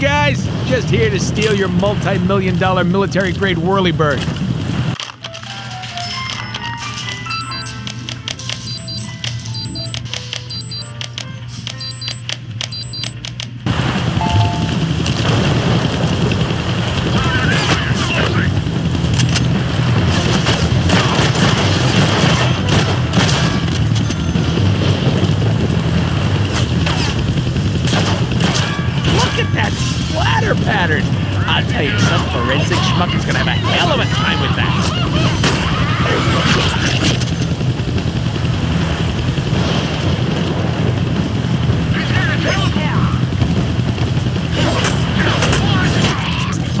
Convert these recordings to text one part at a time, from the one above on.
Guys. Just here to steal your multi-million dollar military-grade whirlybird. Pattern. I'll tell you, some forensic schmuck is gonna have a hell of a time with that.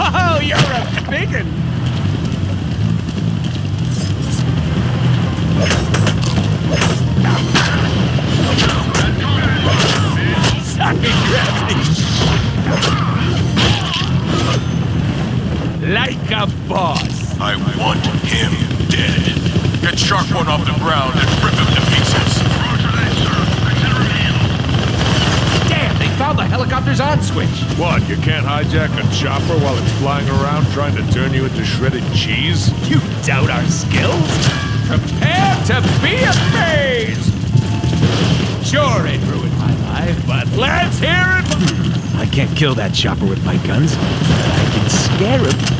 Oh, you're a biggin'. Sorry, Gravity. Like a boss. I want him dead. Get Shark One off the ground and rip him to pieces. Damn, they found the helicopter's on switch. What, you can't hijack a chopper while it's flying around trying to turn you into shredded cheese? You doubt our skills? Prepare to be amazed! Sure, it ruined my life, but let's hear it! I can't kill that chopper with my guns, but I can scare him.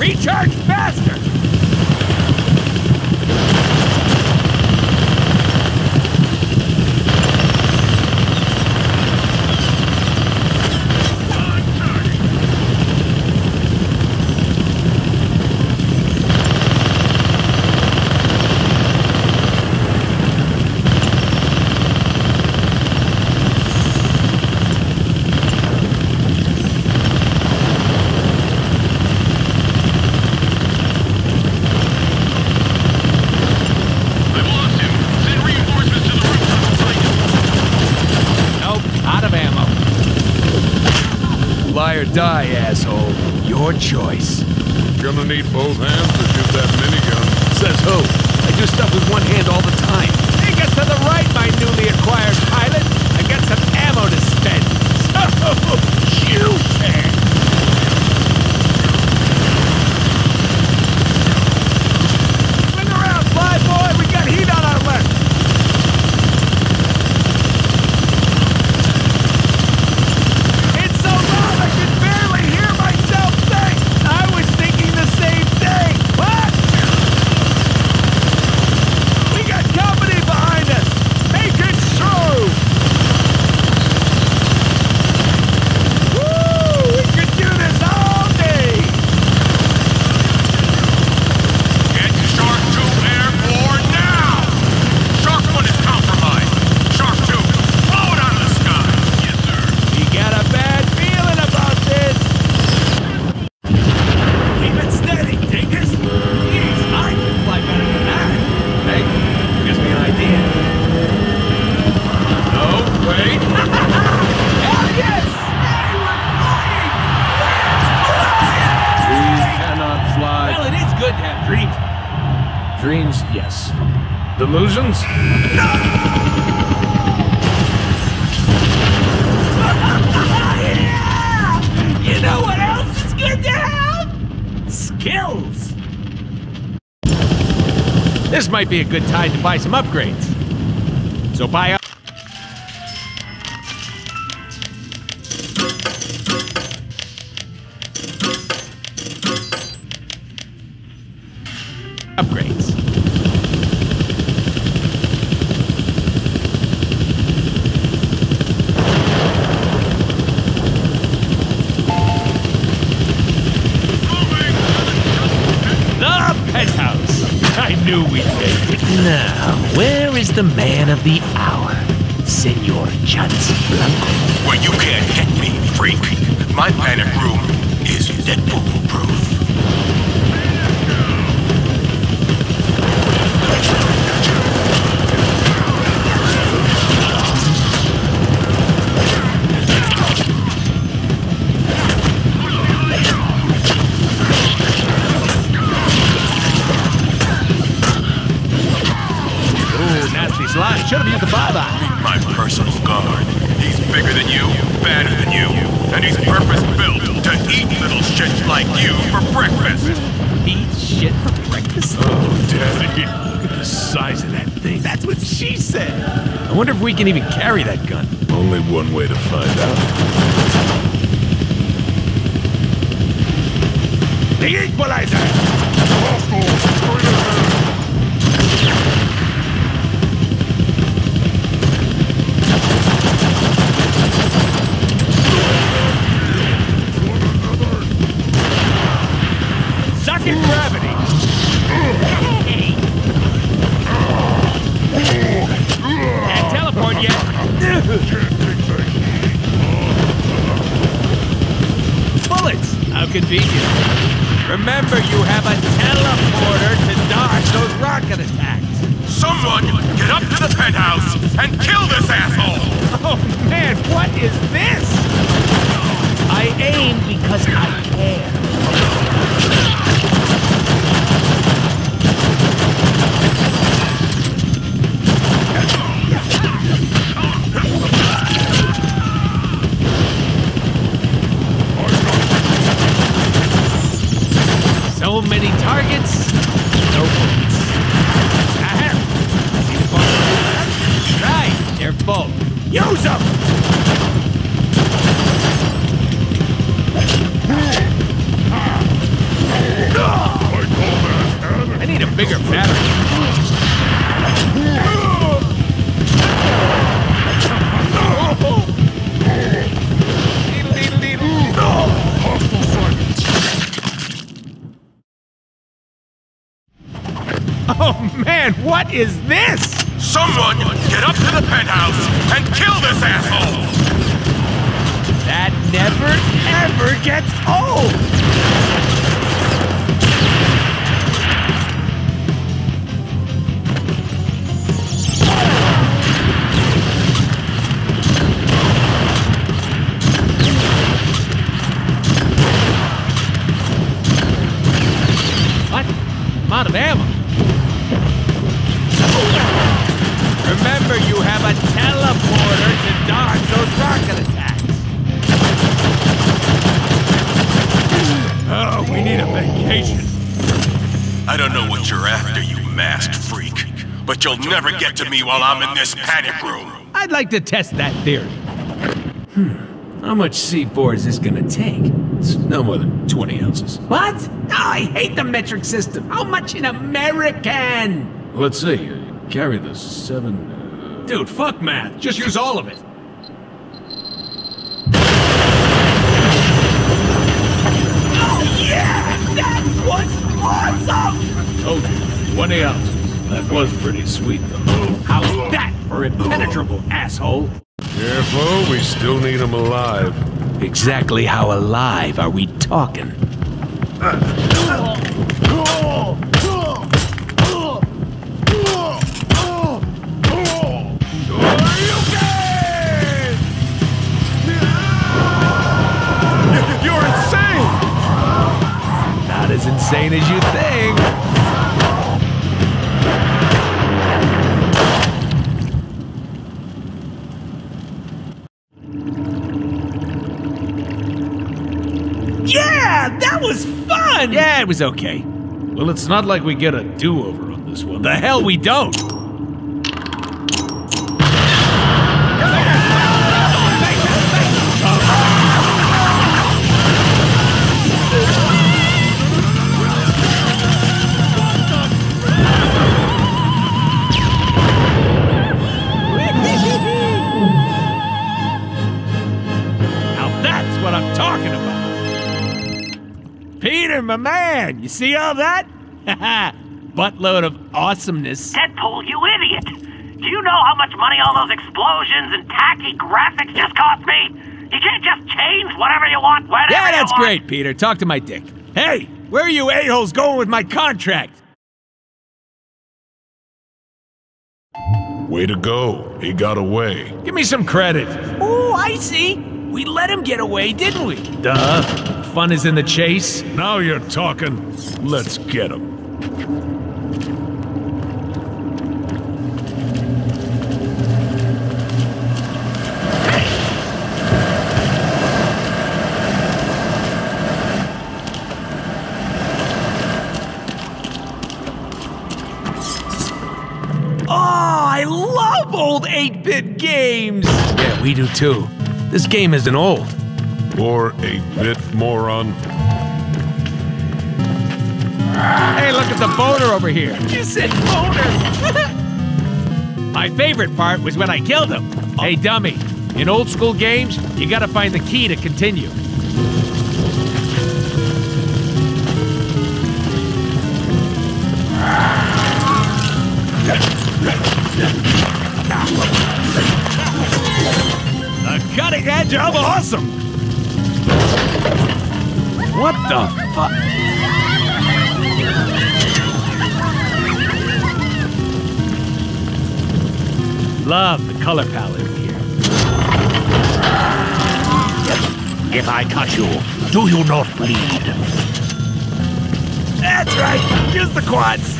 Recharge faster! I've lost him. Send reinforcements to the rooftop. Nope, out of ammo. Lie or die, asshole. Your choice. Gonna need both hands to shoot that minigun. Says who? I do stuff with one hand all the time. Hey, get to the right, my newly acquired pilot. I got some ammo to spend. So, juicy. Swing around, fly boy. We got heat on our left. It's so loud I can barely hear myself think. I was thinking the same thing. What? We got company behind us. Make it true. Woo! We could do this all day. Get Shark 2 airborne now! Shark 1 is compromised. Shark 2, blow it out of the sky. Yes, sir. You got a bad feeling about this. Keep it steady, Dingus. Jeez, I can fly better than that. Hey, gives me an idea. No, wait. Hell yes! Hey, we're flying! We cannot fly. Well, it is good to have dreams. Dreams, yes. Delusions? yeah! You know what else is good to have? Skills. This might be a good time to buy some upgrades. So buy up. The hour? Senor Chance Blanco. Well, you can't get me, freak. My panic room is Deadpool proof. Should have used the bye-bye. My personal guard. He's bigger than you, badder than you, and he's purpose built to eat little shit like you for breakfast. Eat shit for breakfast? Oh, Daddy, look at the size of that thing. That's what she said. I wonder if we can even carry that gun. Only one way to find out. The equalizer! Oh, oh, oh, Use them! I need a bigger battery. Oh man, what is this? Get up to the penthouse and kill this asshole! That never ever gets old. What? I'm out of ammo. Remember, you have a teleporter to dodge those rocket attacks. Oh, we need a vacation. I don't know what you're after, you masked freak, but you'll never get to me while I'm in this panic room. I'd like to test that theory. Hmm. How much C4 is this gonna take? It's no more than 20 ounces. What? Oh, I hate the metric system. How much in American? Let's see. Carry the seven. Uh, Dude, fuck math. Just use all of it. Oh yeah! That was awesome! told you, 20 ounces. That was pretty sweet, though. How's that for impenetrable, asshole? Careful, we still need him alive. Exactly how alive are we talking? You're was okay. Well, it's not like we get a do-over on this one. The hell we don't! My man, you see all that? Buttload of awesomeness. Deadpool, you idiot! Do you know how much money all those explosions and tacky graphics just cost me? You can't just change whatever you want, whenever Yeah, you that's want. great, Peter. Talk to my dick. Hey, where are you a-holes going with my contract? Way to go. He got away. Give me some credit. Oh, I see. We let him get away, didn't we? Duh. Fun is in the chase. Now you're talking. Let's get him. Oh, I love old 8 bit games. Yeah, we do too. This game isn't old. Or a bit moron. Hey, look at the boner over here. You said boner. My favorite part was when I killed him. Oh. Hey, dummy. In old school games, you gotta find the key to continue. The cutting edge of awesome. What the fuck? Love the color palette here. If I cut you, do you not bleed? That's right. Use the quads.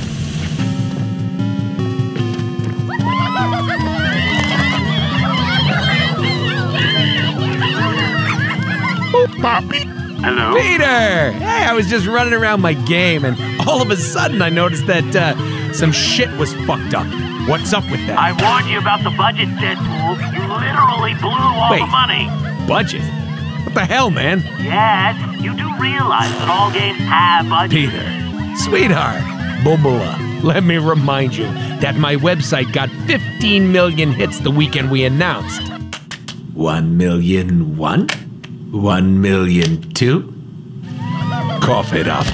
Hello? Peter! Hey, I was just running around my game, and all of a sudden I noticed that uh, some shit was fucked up. What's up with that? I warned you about the budget, Deadpool. You literally blew all Wait. the money. Budget? What the hell, man? Yes, you do realize that all games have budgets. Peter, sweetheart, Bubula, let me remind you that my website got 15 million hits the weekend we announced. One million one? One million two? Cough it up.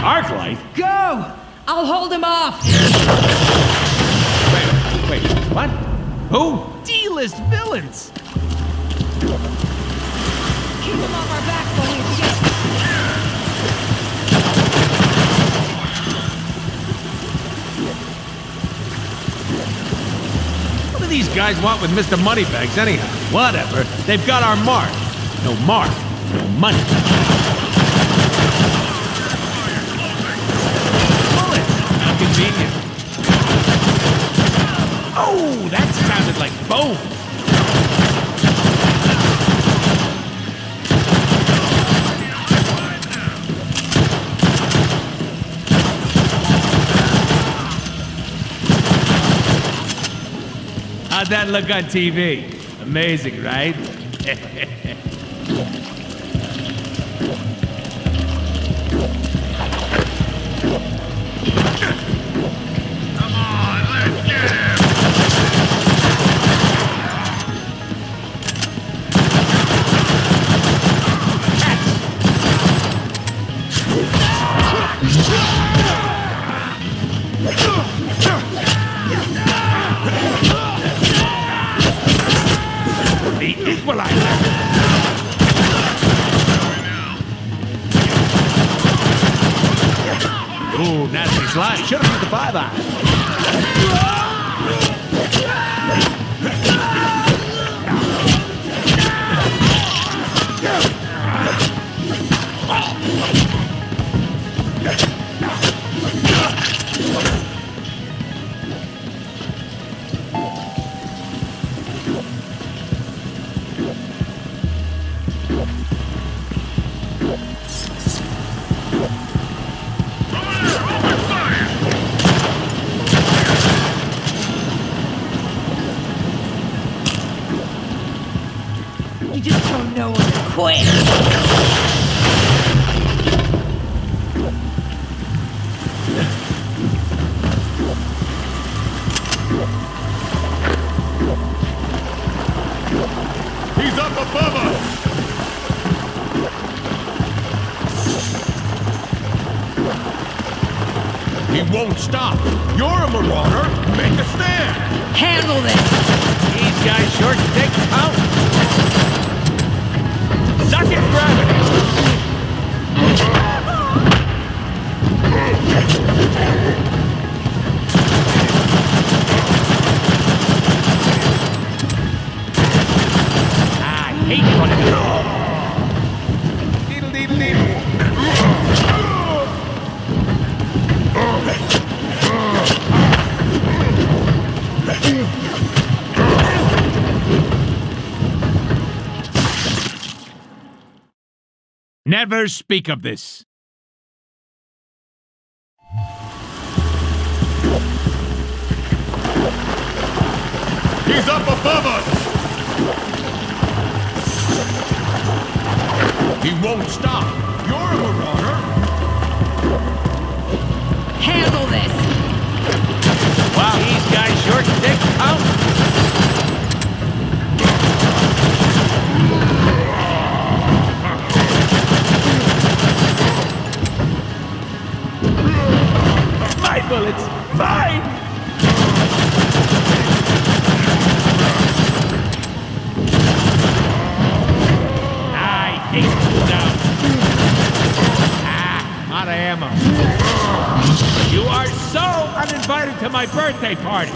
Arclight? Go! I'll hold him off! Wait, wait, what? Who? D-list villains! Keep him off our backs while we escape. What do these guys want with Mr. Moneybags anyhow? Whatever. They've got our mark. No mark, no money. Bullets. How convenient. Oh, that sounded like bones. How'd that look on TV? Amazing, right? Come Should Never speak of this. He's up above us! He won't stop. You're a marauder. Handle this! Wow, these guys short stick out. My bullets, mine! I hate cooldown. Ah, out of ammo. You are so uninvited to my birthday party.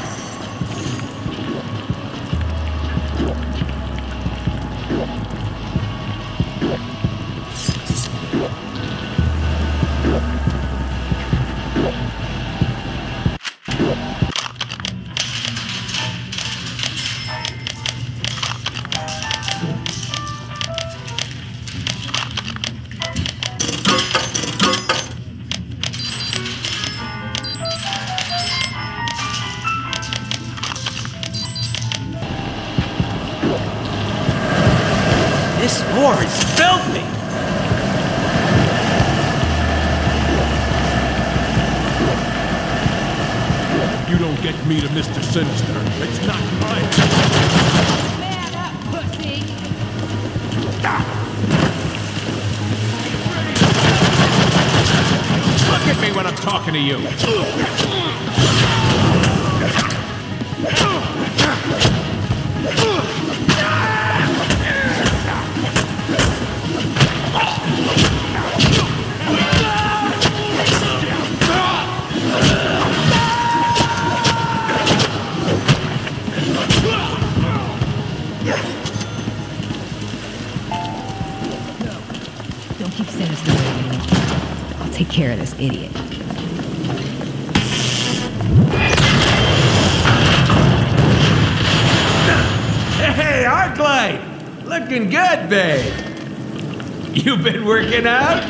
You been working out?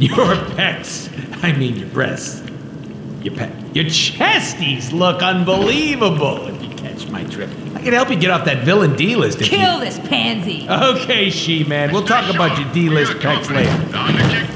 Your pecs. I mean your breasts. Your pet. Your chesties look unbelievable. If you catch my drift, I can help you get off that villain D list. If you- Kill this pansy! Okay, she-man. We'll talk about your D list pecs later.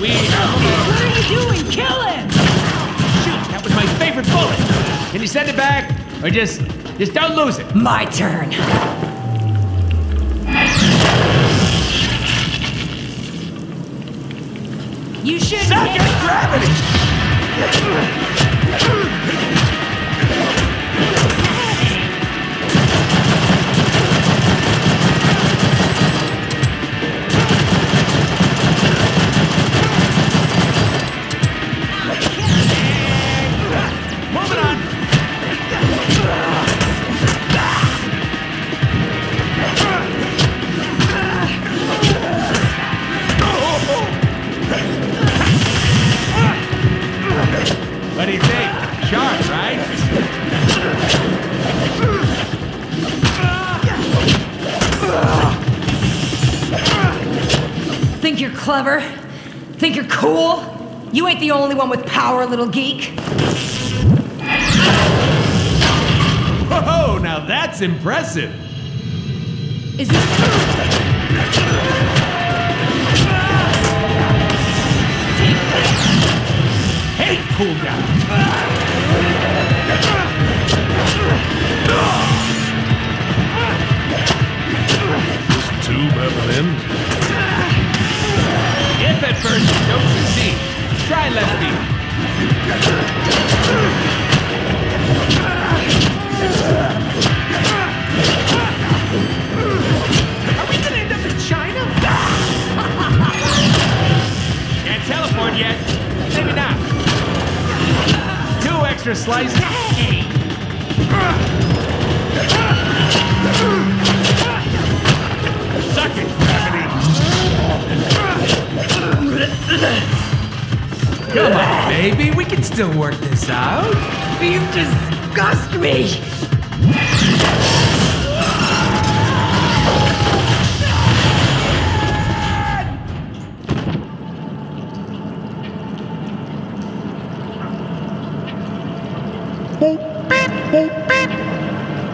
We. What are you doing? Kill him! Shoot, that was my favorite bullet. Can you send it back, or just, just don't lose it? My turn. You should Suck it, gravity. Clever? Think you're cool? You ain't the only one with power, little geek. Whoa, now that's impressive. Is this Hey, cool down. This tube have If at first don't succeed, try left can work this out. You disgust me!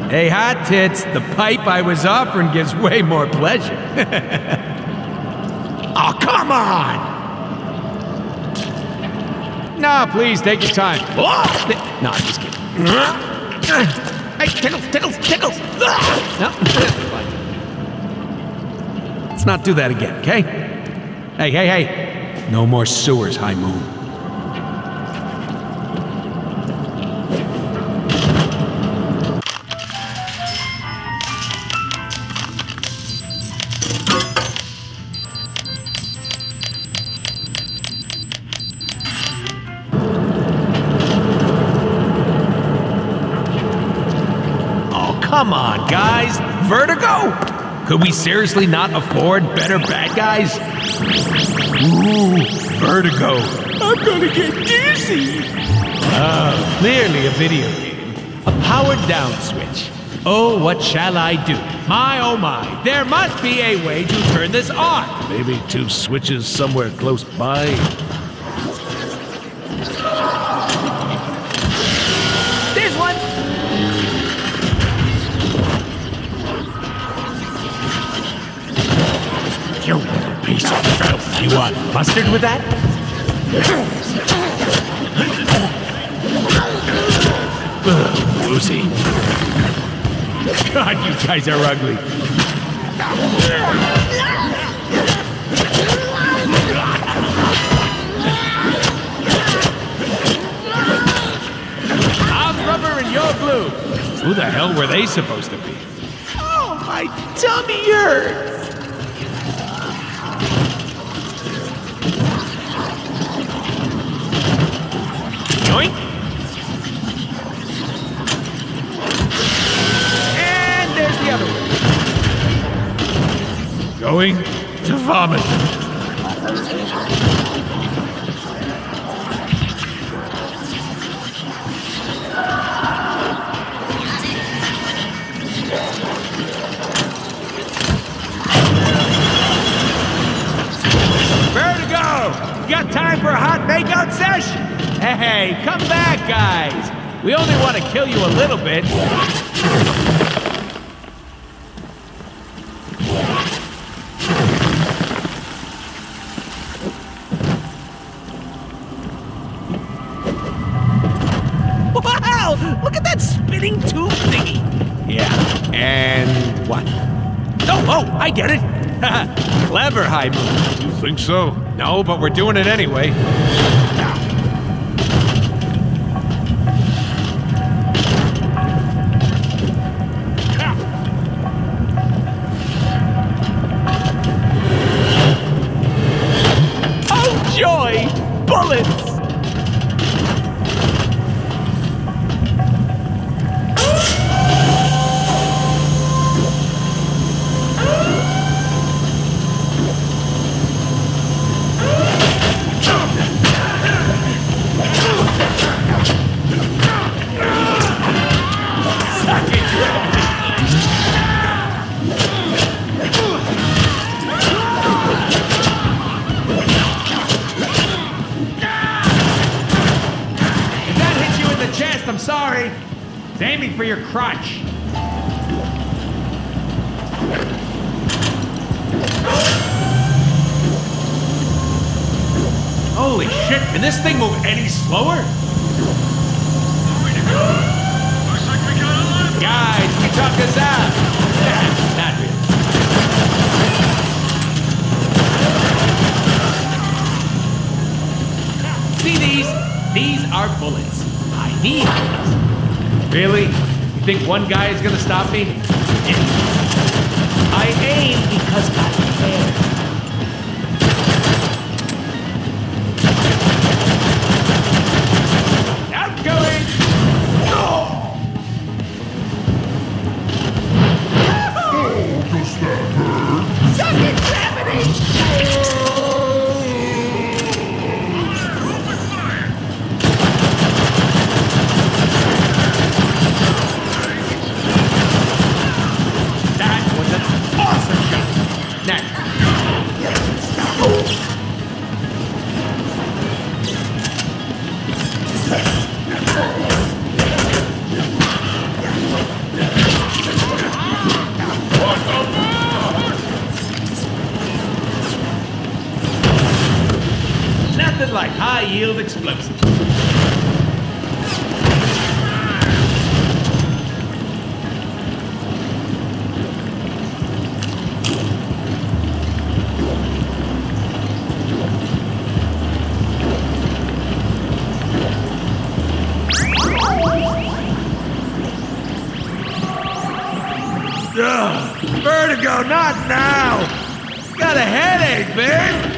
Hey, hot tits, the pipe I was offering gives way more pleasure. oh, come on! No, please, take your time. Oh, no, I'm just kidding. Hey, tickles, tickles, tickles! No. Let's not do that again, okay? Hey, hey, hey. No more sewers, High Moon. Seriously not afford better bad guys? Ooh, vertigo. I'm gonna get dizzy. Oh, clearly a video game. A powered down switch. Oh, what shall I do? My oh my, there must be a way to turn this on. Maybe two switches somewhere close by? You want mustard with that? Woozy. God, you guys are ugly. I'm rubber and you're blue. Who the hell were they supposed to be? Oh, my tummy hurts. Yoink. And there's the other one. Going to vomit. Vertigo! You got time for a hot makeout sesh? Hey, come back, guys. We only want to kill you a little bit. Wow! Look at that spinning tube thingy. Yeah. And what? Oh, oh, I get it. Clever, High Moon. You think so? No, but we're doing it anyway. Oh, joy! Bullets! Bullets. I need bullets. Really? You think one guy is gonna stop me? I aim because I care. Outgoing! Like high yield explosives. Ugh, vertigo, not now. Got a headache, man.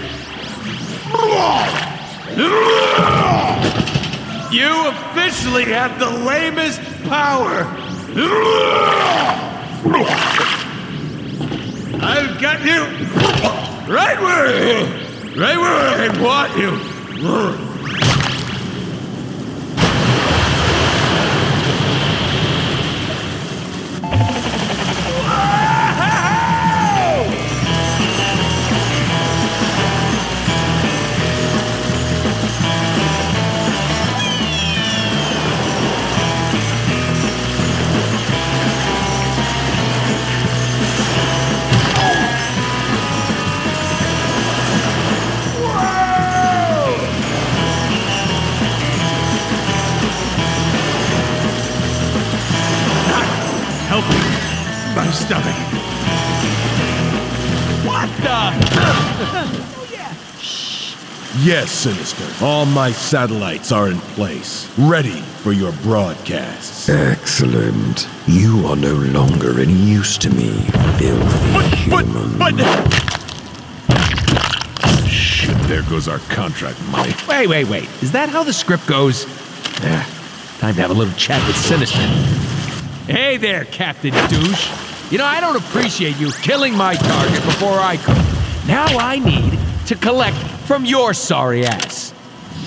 You officially have the lamest power. I've got you right where, right where I want you. Yes, Sinister. All my satellites are in place, ready for your broadcasts. Excellent. You are no longer any use to me, filthy But, human. but, Shit, there goes our contract money. Wait, wait, wait. Is that how the script goes? Yeah. Time to have a little chat with Sinister. Hey there, Captain Douche. You know, I don't appreciate you killing my target before I could. Now I need to collect from your sorry ass.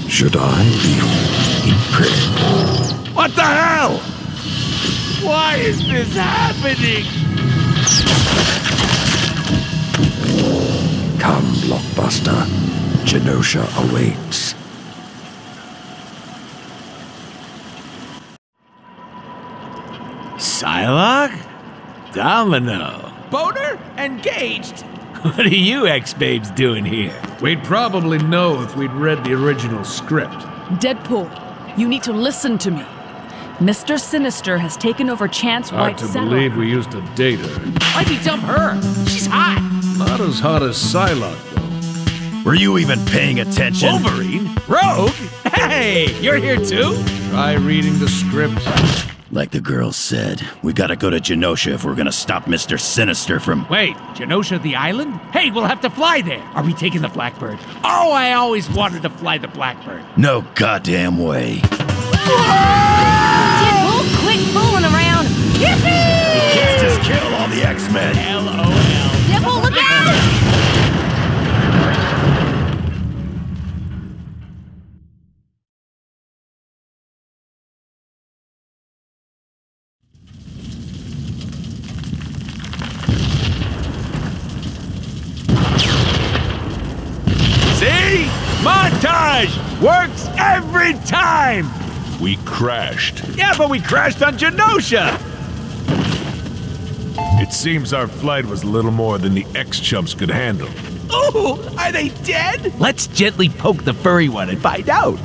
Should I be in prison? What the hell? Why is this happening? Come, Blockbuster. Genosha awaits. Psylocke? Domino. Boner? Engaged? What are you ex-babes doing here? We'd probably know if we'd read the original script. Deadpool, you need to listen to me. Mr. Sinister has taken over Chance White's cell. Hard White's to satellite. believe we used to date her. Why'd he dump her? She's hot. Not as hot as Psylocke, though. Were you even paying attention? Wolverine? Rogue? Hey, you're here too? Try reading the script. Like the girl said, we gotta go to Genosha if we're gonna stop Mr. Sinister from. Wait, Genosha the island? Hey, we'll have to fly there. Are we taking the Blackbird? Oh, I always wanted to fly the Blackbird. No goddamn way. Deadpool, quit fooling around. Yippee! Can't just kill all the X Men. LOL. Works every time! We crashed. Yeah, but we crashed on Genosha! It seems our flight was a little more than the ex-chumps could handle. Oh, are they dead? Let's gently poke the furry one and find out.